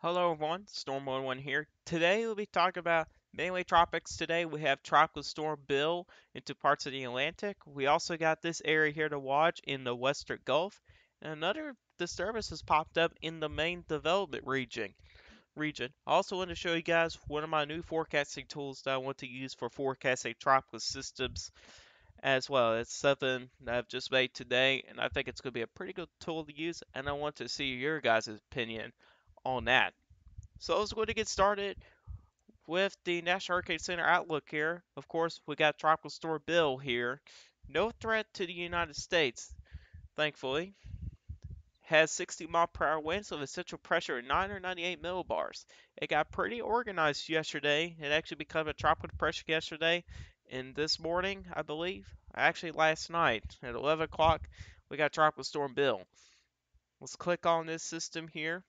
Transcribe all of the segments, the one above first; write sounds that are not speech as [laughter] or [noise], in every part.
Hello everyone, Storm11 here. Today we'll be talking about mainly tropics today. We have Tropical Storm Bill into parts of the Atlantic. We also got this area here to watch in the Western Gulf. And another disturbance has popped up in the main development region. Region. I also want to show you guys one of my new forecasting tools that I want to use for forecasting tropical systems as well. It's something that I've just made today, and I think it's going to be a pretty good tool to use, and I want to see your guys' opinion on that. So was going to get started with the National Hurricane Center outlook here. Of course, we got Tropical Storm Bill here. No threat to the United States, thankfully. Has 60 mile per hour winds with a central pressure of 998 millibars. It got pretty organized yesterday. It actually became a tropical depression yesterday. And this morning, I believe, actually last night at 11 o'clock, we got Tropical Storm Bill. Let's click on this system here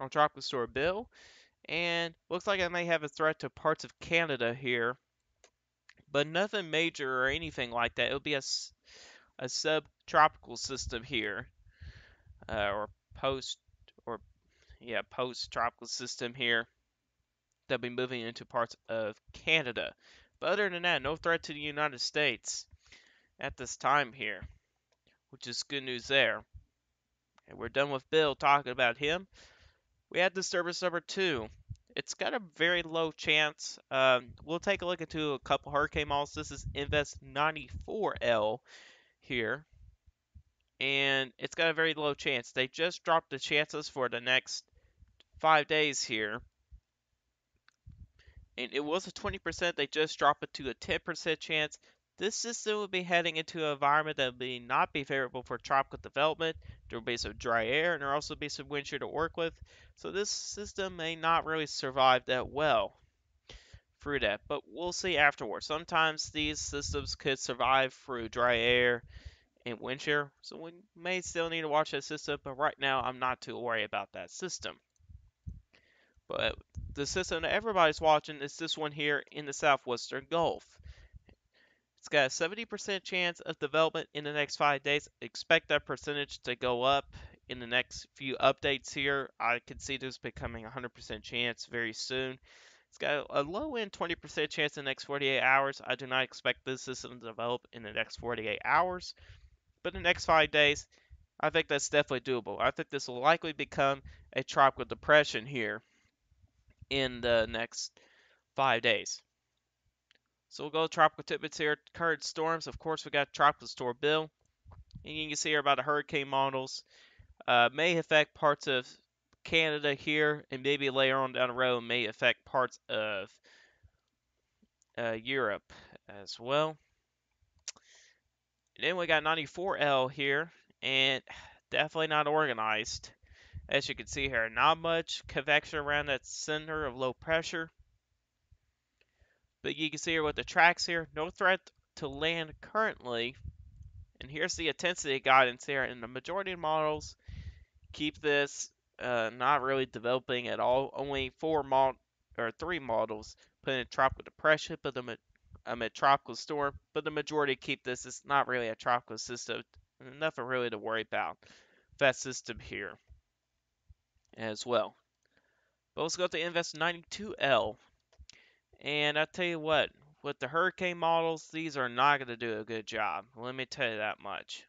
on Tropical Storm Bill. And looks like I may have a threat to parts of Canada here. But nothing major or anything like that. It'll be a, a subtropical system here. Uh, or post, or yeah, post-tropical system here. They'll be moving into parts of Canada. But other than that, no threat to the United States at this time here. Which is good news there. And we're done with Bill talking about him. We had disturbance number two. It's got a very low chance. Um, we'll take a look into a couple hurricane models. This is Invest 94L here. And it's got a very low chance. They just dropped the chances for the next five days here. And it was a 20%. They just dropped it to a 10% chance. This system will be heading into an environment that will not be favorable for tropical development. There will be some dry air and there will also be some wind shear to work with. So this system may not really survive that well through that, but we'll see afterwards. Sometimes these systems could survive through dry air and wind shear, so we may still need to watch that system, but right now I'm not too worried about that system. But the system that everybody's watching is this one here in the southwestern Gulf. It's got a 70% chance of development in the next five days. Expect that percentage to go up in the next few updates here. I can see this becoming 100% chance very soon. It's got a low end 20% chance in the next 48 hours. I do not expect this system to develop in the next 48 hours. But in the next five days, I think that's definitely doable. I think this will likely become a tropical depression here in the next five days. So we'll go tropical tidbits here. Current storms, of course, we got tropical storm Bill. And you can see here about the hurricane models. Uh, may affect parts of Canada here, and maybe later on down the road may affect parts of uh, Europe as well. And then we got 94L here, and definitely not organized. As you can see here, not much convection around that center of low pressure. But you can see here with the tracks here, no threat to land currently. And here's the intensity guidance here. And the majority of models keep this uh, not really developing at all. Only four mod or three models put in tropical depression, but the um, a tropical storm. But the majority keep this. It's not really a tropical system. Nothing really to worry about. That system here as well. But let's go to Invest 92L. And I tell you what, with the hurricane models, these are not going to do a good job. Let me tell you that much.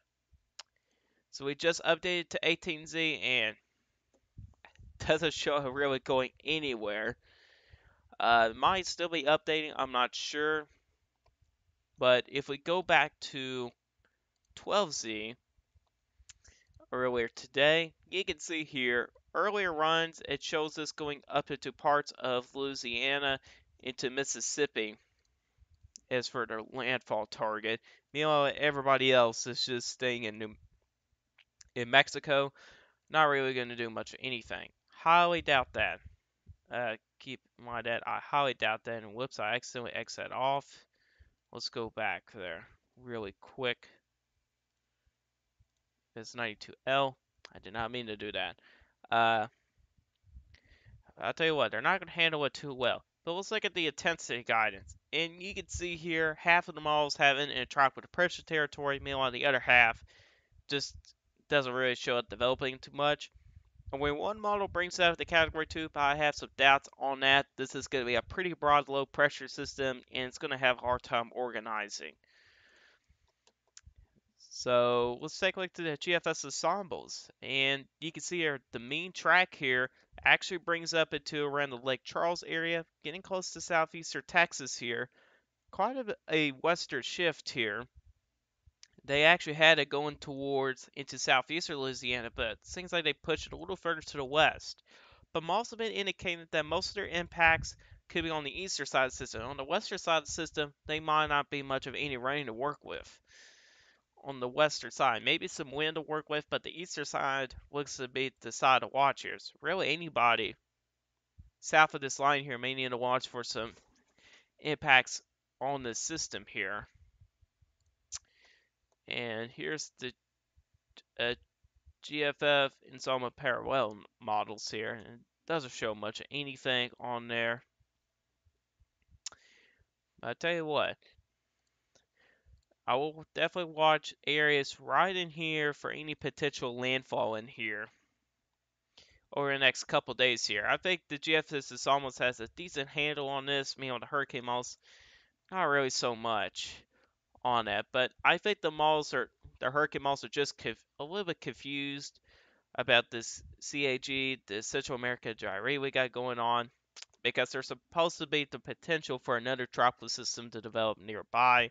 So we just updated to 18Z and [laughs] doesn't show really going anywhere. Uh, might still be updating, I'm not sure. But if we go back to 12Z earlier today, you can see here earlier runs it shows us going up into parts of Louisiana into Mississippi as for their landfall target. Meanwhile, everybody else is just staying in New in Mexico, not really going to do much of anything. Highly doubt that. Uh, keep in mind that I highly doubt that. And whoops, I accidentally exit off. Let's go back there really quick. It's 92L. I did not mean to do that. Uh, I'll tell you what, they're not going to handle it too well. But let's look at the intensity guidance. And you can see here, half of the models have it in tropical depression territory, meanwhile the other half just doesn't really show it developing too much. And when one model brings out the Category 2, but I have some doubts on that, this is going to be a pretty broad low pressure system, and it's going to have a hard time organizing. So let's take a look at the GFS ensembles. And you can see here the mean track here actually brings up into around the Lake Charles area, getting close to southeastern Texas here. Quite a, a western shift here. They actually had it going towards into southeastern Louisiana, but it seems like they pushed it a little further to the west. But also been indicating that most of their impacts could be on the eastern side of the system. On the western side of the system, they might not be much of any rain to work with on the western side. Maybe some wind to work with, but the eastern side looks to be the side to watch here. Really anybody south of this line here may need to watch for some impacts on the system here. And here's the uh, GFS ensemble parallel models here. And it doesn't show much of anything on there. I tell you what, I will definitely watch areas right in here for any potential landfall in here over the next couple days here. I think the GFS almost has a decent handle on this. Me on the hurricane models, not really so much on that. But I think the models are the hurricane models are just a little bit confused about this CAG, the Central America gyre we got going on, because there's supposed to be the potential for another tropical system to develop nearby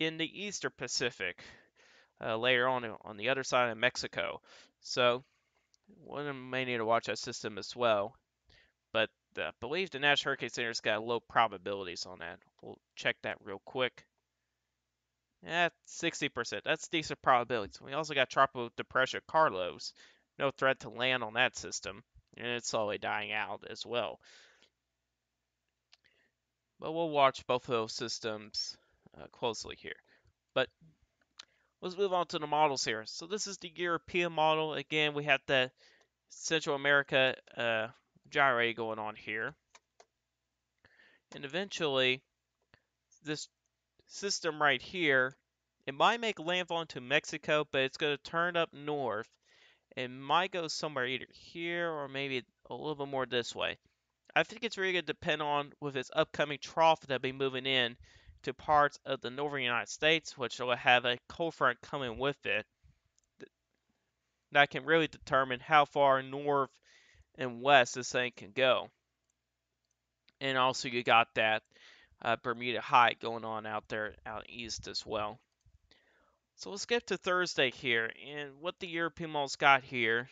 in the Eastern Pacific uh, later on on the other side of Mexico. So one may need to watch that system as well. But I believe the National Hurricane Center's got low probabilities on that. We'll check that real quick. Yeah, 60%. That's decent probabilities. We also got Tropical Depression Carlos. No threat to land on that system. And it's slowly dying out as well. But we'll watch both of those systems uh, closely here. But let's move on to the models here. So this is the European model. Again, we have the Central America uh, gyre going on here. And eventually, this system right here, it might make landfall into Mexico, but it's going to turn up north. It might go somewhere either here or maybe a little bit more this way. I think it's really going to depend on with its upcoming trough that'll be moving in to parts of the northern United States, which will have a cold front coming with it. That can really determine how far north and west this thing can go. And also, you got that uh, Bermuda High going on out there out east as well. So let's get to Thursday here, and what the European Model's got here.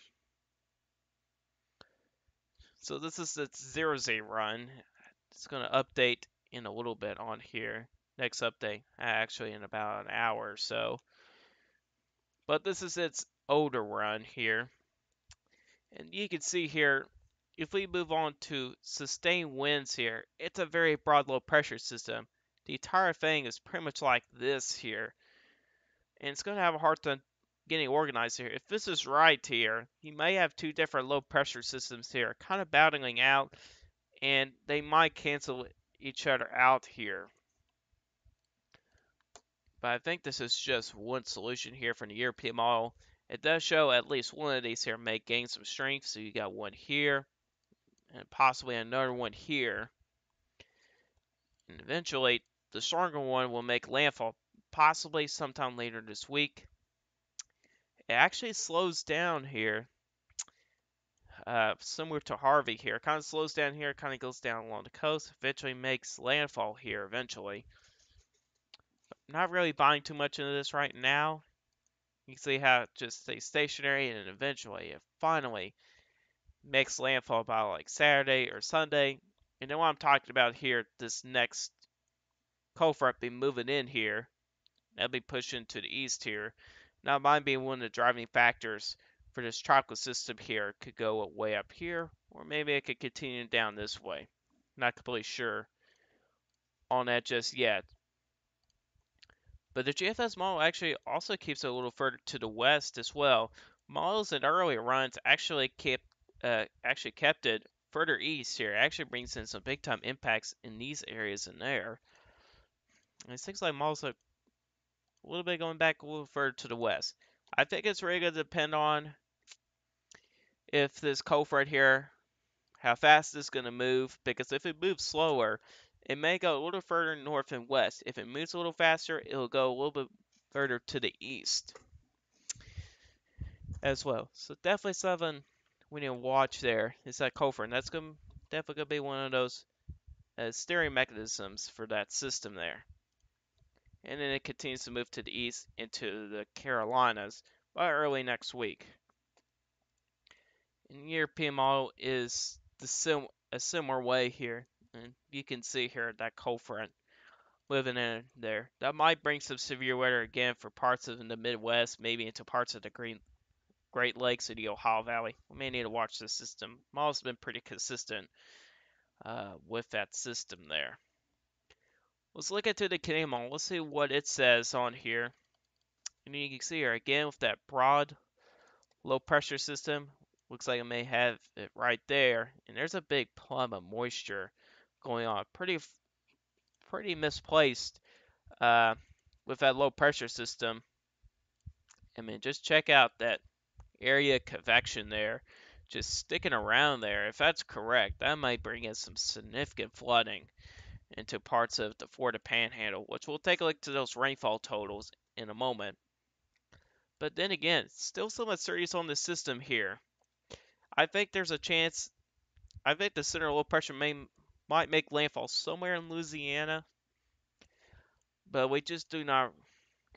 So this is its zero Z run. It's going to update in a little bit on here next update, actually in about an hour or so. But this is its older run here. And you can see here, if we move on to sustained winds here, it's a very broad low pressure system. The entire thing is pretty much like this here. And it's going to have a hard time getting organized here. If this is right here, you may have two different low pressure systems here, kind of battling out, and they might cancel each other out here. But I think this is just one solution here from the European model. It does show at least one of these here may gain some strength. So you got one here and possibly another one here. And eventually the stronger one will make landfall possibly sometime later this week. It actually slows down here. Uh, similar to Harvey here. Kind of slows down here, kind of goes down along the coast, eventually makes landfall here eventually not really buying too much into this right now. You can see how it just stays stationary and eventually it finally makes landfall by like Saturday or Sunday. And then what I'm talking about here, this next cold front be moving in here. That'll be pushing to the east here. Now mine being one of the driving factors for this tropical system here could go way up here, or maybe it could continue down this way. Not completely sure on that just yet. But the GFS model actually also keeps it a little further to the west as well. Models in earlier runs actually kept uh, actually kept it further east here. It actually brings in some big time impacts in these areas in there. And it seems like models are a little bit going back a little further to the west. I think it's really going to depend on if this cold front here, how fast it's going to move, because if it moves slower, it may go a little further north and west. If it moves a little faster, it'll go a little bit further to the east as well. So definitely something we need to watch there. It's that cold front. That's gonna definitely gonna be one of those uh, steering mechanisms for that system there. And then it continues to move to the east into the Carolinas by early next week. And European model is the sim a similar way here. And you can see here that cold front living in there. That might bring some severe weather again for parts of the Midwest, maybe into parts of the Green Great Lakes or the Ohio Valley. We may need to watch the system. Model's been pretty consistent uh, with that system there. Let's look into the Canadian model. Let's see what it says on here. And you can see here again with that broad low pressure system. Looks like it may have it right there. And there's a big plume of moisture going on. Pretty pretty misplaced uh, with that low pressure system. I mean, just check out that area convection there just sticking around there. If that's correct, that might bring in some significant flooding into parts of the Florida Panhandle, which we'll take a look to those rainfall totals in a moment. But then again, still some uncertainties on the system here. I think there's a chance. I think the center low pressure may might make landfall somewhere in Louisiana, but we just do not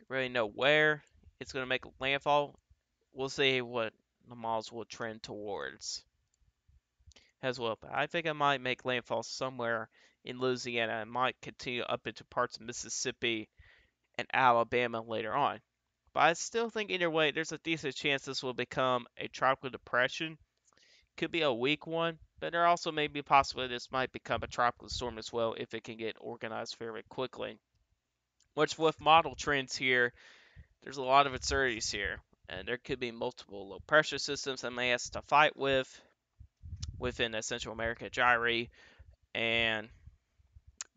really know where it's going to make landfall. We'll see what the models will trend towards as well. But I think I might make landfall somewhere in Louisiana and might continue up into parts of Mississippi and Alabama later on. But I still think either way, there's a decent chance this will become a tropical depression. Could be a weak one, but there also may be a possibility this might become a tropical storm as well if it can get organized very quickly. Which with model trends here, there's a lot of uncertainties here. And there could be multiple low pressure systems that may have to fight with within the Central America gyre and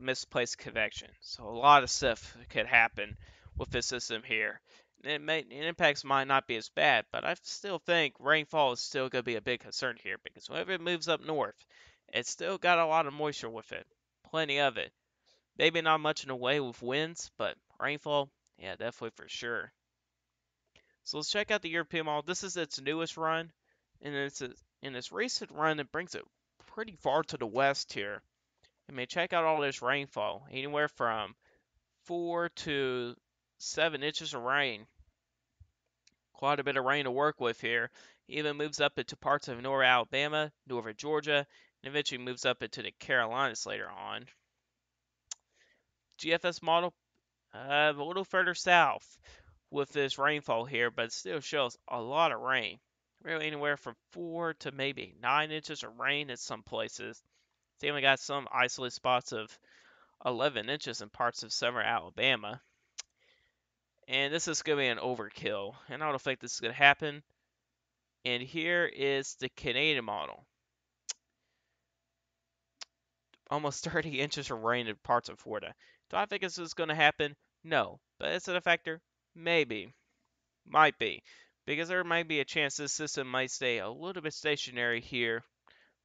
misplaced convection. So a lot of stuff could happen with this system here. It may impacts might not be as bad, but I still think rainfall is still going to be a big concern here because whenever it moves up north, it's still got a lot of moisture with it, plenty of it. Maybe not much in the way with winds, but rainfall, yeah, definitely for sure. So let's check out the European model. This is its newest run, and it's a, in its recent run, it brings it pretty far to the west here. I mean, check out all this rainfall, anywhere from four to seven inches of rain. Quite a bit of rain to work with here. Even moves up into parts of northern Alabama, northern Georgia, and eventually moves up into the Carolinas later on. GFS model uh, a little further south with this rainfall here, but still shows a lot of rain. Really anywhere from four to maybe nine inches of rain in some places. They only got some isolated spots of 11 inches in parts of southern Alabama. And this is going to be an overkill. And I don't think this is going to happen. And here is the Canadian model. [tsk] Almost [laughs] 30 inches of rain in parts of Florida. Do I think this is going to happen? No. But is it a factor? Maybe. Might be. Because there might be a chance this system might stay a little bit stationary here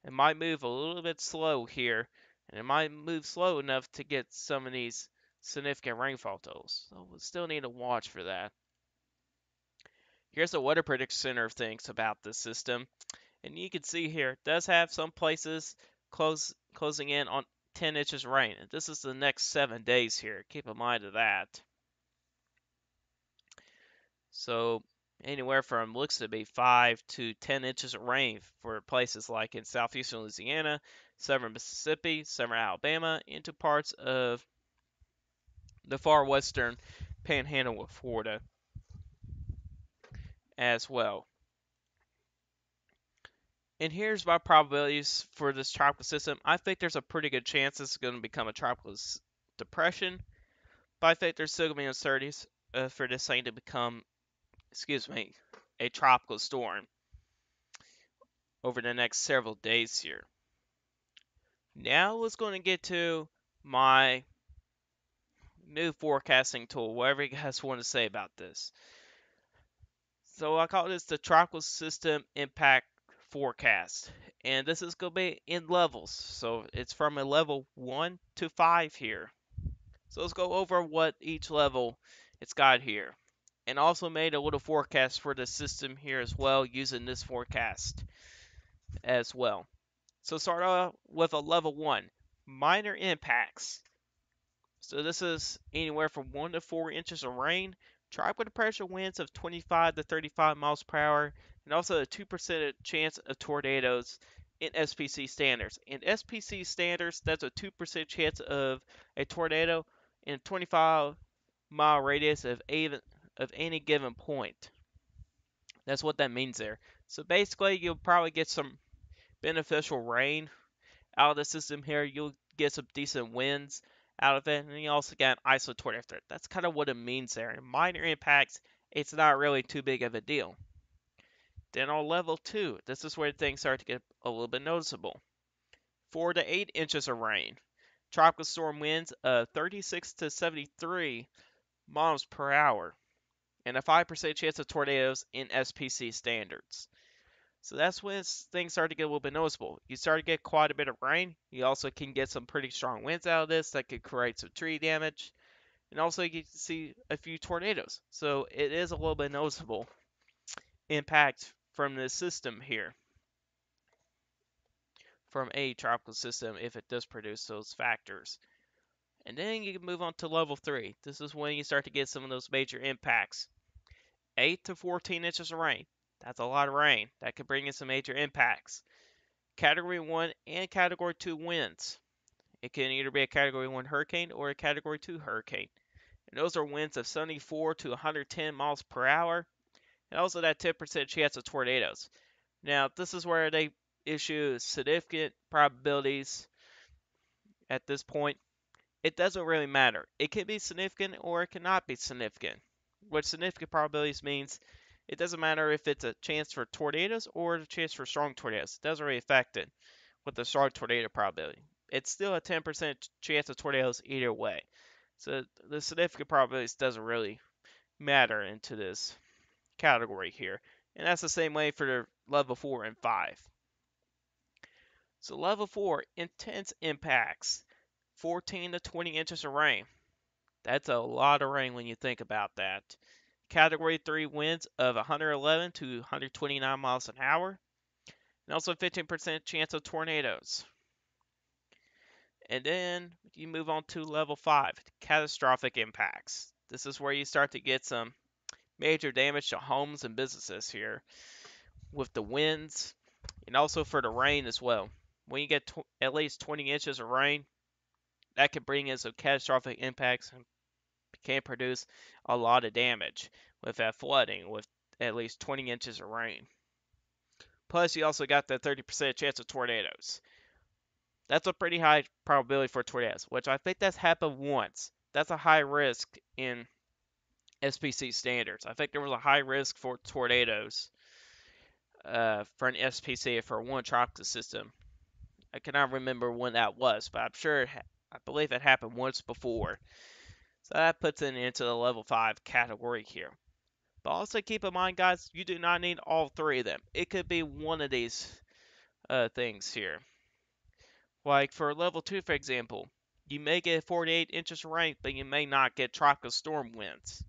it might move a little bit slow here, and it might move slow enough to get some of these significant rainfall totals. So we'll still need to watch for that. Here's the Weather Prediction Center thinks about this system. And you can see here, it does have some places close, closing in on 10 inches rain. And this is the next seven days here. Keep in mind of that. So anywhere from looks to be 5 to 10 inches of rain for places like in southeastern Louisiana, southern Mississippi, southern Alabama, into parts of the far western panhandle of Florida as well. And here's my probabilities for this tropical system. I think there's a pretty good chance this is going to become a tropical depression, but I think there's still going to be uncertainties uh, for this thing to become excuse me, a tropical storm over the next several days here. Now let's going to get to my new forecasting tool, whatever you guys [laughs] want to say about this. So I call this the tropical system impact forecast. And this is going to be in levels. So it's from a level 1 to 5 here. So let's go over what each level it's got here. And also made a little forecast for the system here as well using this forecast as well. So start off with a level 1, minor impacts. So this is anywhere from 1 to 4 inches of rain, tropical depression winds of 25 to 35 miles per hour, and also a 2% chance of tornadoes in SPC standards. In SPC standards, that's a 2% chance of a tornado in a 25 mile radius of, even, of any given point. That's what that means there. So basically, you'll probably get some beneficial rain out of the system here. You'll get some decent winds out of it, and you also get an isolated after That's kind of what it means there. And minor impacts, it's not really too big of a deal. Then on level 2, this is where things start to get a little bit noticeable. 4 to 8 inches of rain. Tropical storm winds of 36 to 73 miles per hour. And a 5% chance of tornadoes in SPC standards. So that's when things start to get a little bit noticeable. You start to get quite a bit of rain. You also can get some pretty strong winds out of this that could create some tree damage. And also you can see a few tornadoes. So it is a little bit noticeable impact from this system here. From a tropical system if it does produce those factors. And then you can move on to level 3. This is when you start to get some of those major impacts. 8 to 14 inches of rain. That's a lot of rain. That could bring in some major impacts. Category 1 and Category 2 winds. It can either be a Category 1 hurricane or a Category 2 hurricane. And those are winds of 74 to 110 miles per hour. And also that 10% chance of tornadoes. Now, this is where they issue significant probabilities at this point. It doesn't really matter. It can be significant or it cannot be significant. What significant probabilities means it doesn't matter if it's a chance for tornadoes or a chance for strong tornadoes. It doesn't really affect it with the strong tornado probability. It's still a 10% chance of tornadoes either way. So the significant probabilities doesn't really matter into this category here. And that's the same way for level 4 and 5. So level 4, intense impacts. 14 to 20 inches of rain. That's a lot of rain when you think about that. Category 3 winds of 111 to 129 miles an hour, and also 15% chance of tornadoes. And then you move on to level 5, catastrophic impacts. This is where you start to get some major damage to homes and businesses here with the winds and also for the rain as well. When you get at least 20 inches of rain, that could bring in some catastrophic impacts and can produce a lot of damage with that flooding with at least 20 inches of rain. Plus, you also got the 30% chance of tornadoes. That's a pretty high probability for tornadoes, which I think that's happened once. That's a high risk in SPC standards. I think there was a high risk for tornadoes uh, for an SPC for one tropical system. I cannot remember when that was, but I'm sure I believe it happened once before. So that puts it into the level 5 category here. But also keep in mind, guys, you do not need all three of them. It could be one of these uh, things here. Like for level 2, for example, you may get 48 inches of rain, but you may not get tropical storm winds.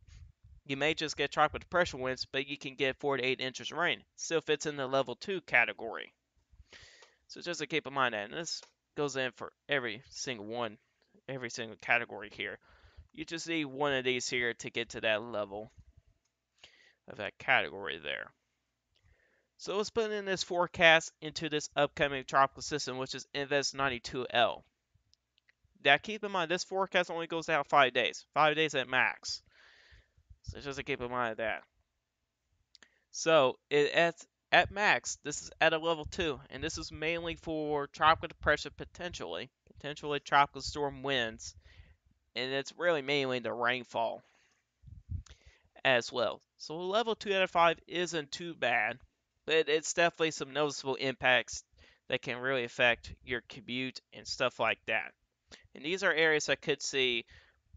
You may just get tropical depression winds, but you can get 48 inches of rain. Still fits in the level 2 category. So just to keep in mind that, and this goes in for every single one, every single category here. You just need one of these here to get to that level of that category there. So let's put in this forecast into this upcoming tropical system, which is Invest 92L. Now keep in mind, this forecast only goes out five days, five days at max. So just to keep in mind that. So it, at at max, this is at a level two, and this is mainly for tropical depression potentially, potentially tropical storm winds and it's really mainly the rainfall as well. So level 2 out of 5 isn't too bad, but it's definitely some noticeable impacts that can really affect your commute and stuff like that. And these are areas that could see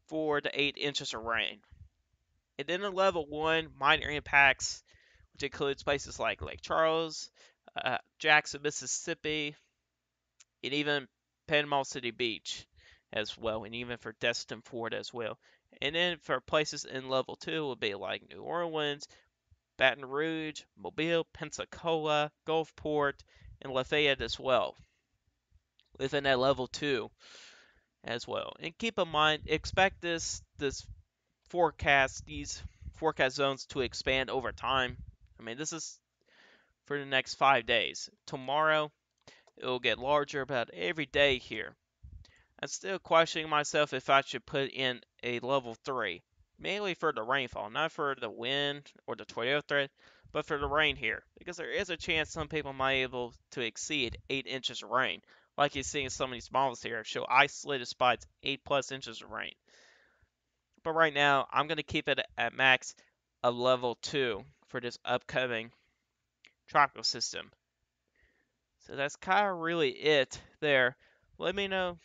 4 to 8 inches of rain. And then in level 1, minor impacts, which includes places like Lake Charles, uh, Jackson, Mississippi, and even Panama City Beach as well, and even for Destin Ford as well. And then for places in level two would be like New Orleans, Baton Rouge, Mobile, Pensacola, Gulfport, and Lafayette as well. Within that level two as well. And keep in mind, expect this this forecast, these forecast zones to expand over time. I mean, this is for the next five days. Tomorrow, it will get larger about every day here. I'm still questioning myself if I should put in a level 3, mainly for the rainfall, not for the wind or the tornado threat, but for the rain here, because there is a chance some people might be able to exceed 8 inches of rain, like you see in some of these models here, show isolated spots 8 plus inches of rain. But right now, I'm going to keep it at max of level 2 for this upcoming tropical system. So that's kind of really it there. Let me know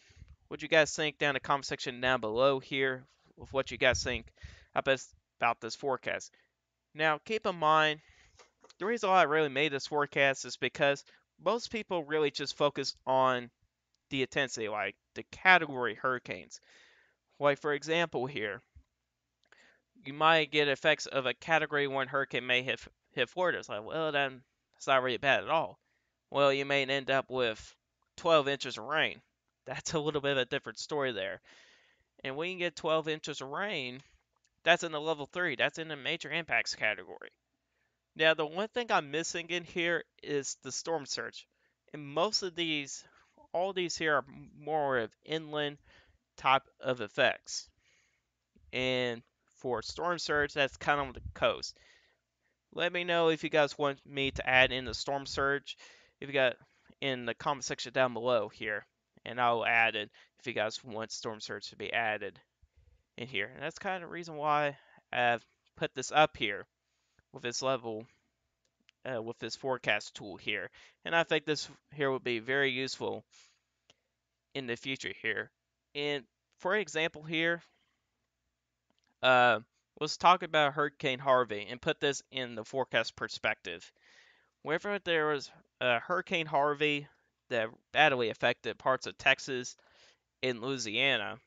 what you guys think down in the comment section down below here with what you guys think about this forecast. Now, keep in mind, the reason why I really made this forecast is because most people really just focus on the intensity, like the category hurricanes. Like, for example, here, you might get effects of a category 1 hurricane may hit, hit Florida. It's like, well, then it's not really bad at all. Well, you may end up with 12 inches of rain that's a little bit of a different story there. And when you get 12 inches of rain, that's in the level 3. That's in the major impacts category. Now, the one thing I'm missing in here is the storm surge. And most of these, all these here are more of inland type of effects. And for storm surge, that's kind of on the coast. Let me know if you guys want me to add in the storm surge. If you got in the comment section down below here and I'll add it if you guys want Storm Surge to be added in here. And that's kind of the reason why I've put this up here with this level, uh, with this forecast tool here. And I think this here would be very useful in the future here. And for example here, uh, let's talk about Hurricane Harvey and put this in the forecast perspective. Wherever there was Hurricane Harvey that badly affected parts of Texas and Louisiana.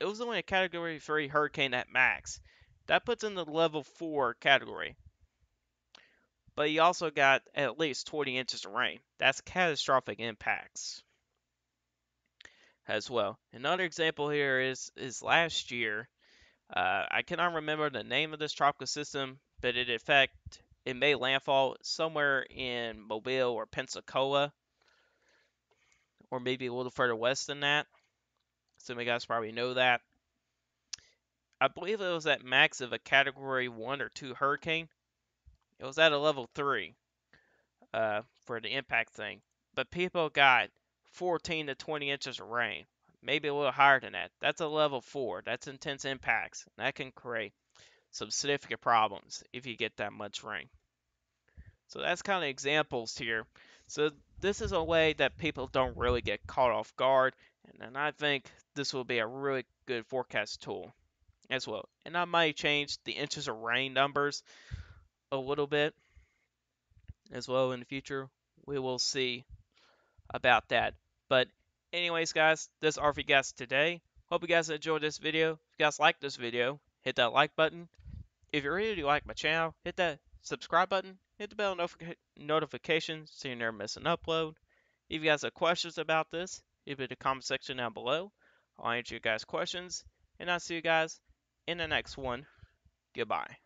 It was only a Category 3 hurricane at max. That puts in the level 4 category. But he also got at least 20 inches of rain. That's catastrophic impacts as well. Another example here is is last year. Uh, I cannot remember the name of this tropical system, but it effect it made landfall somewhere in Mobile or Pensacola or maybe a little further west than that. Some of you guys probably know that. I believe it was at max of a category 1 or 2 hurricane. It was at a level 3 uh, for the impact thing. But people got 14 to 20 inches of rain. Maybe a little higher than that. That's a level 4. That's intense impacts. That can create some significant problems if you get that much rain. So that's kind of examples here. So this is a way that people don't really get caught off guard, and I think this will be a really good forecast tool as well. And I might change the inches of rain numbers a little bit as well in the future. We will see about that. But anyways, guys, this is RV Gas today. Hope you guys enjoyed this video. If you guys like this video, hit that like button. If you really like my channel, hit that subscribe button hit the bell notification so you never miss an upload. If you guys have questions about this, leave it in the comment section down below. I'll answer you guys' questions, and I'll see you guys in the next one. Goodbye.